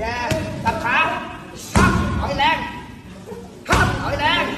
và tập thở hấp hỏi lan. Hấp hỏi lan.